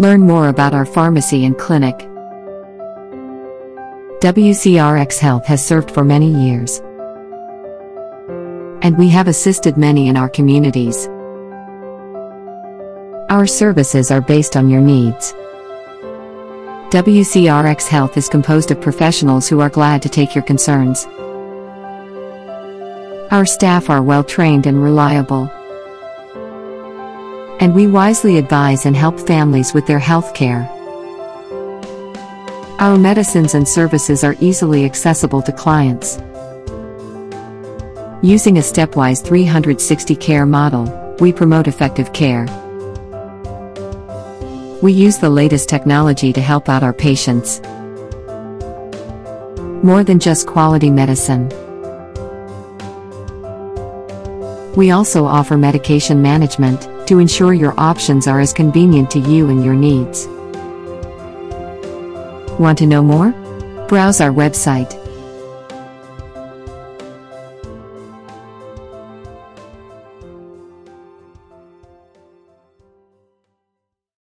Learn more about our pharmacy and clinic. WCRX Health has served for many years. And we have assisted many in our communities. Our services are based on your needs. WCRX Health is composed of professionals who are glad to take your concerns. Our staff are well trained and reliable. And we wisely advise and help families with their health care. Our medicines and services are easily accessible to clients. Using a stepwise 360 care model, we promote effective care. We use the latest technology to help out our patients. More than just quality medicine. We also offer medication management to ensure your options are as convenient to you and your needs. Want to know more? Browse our website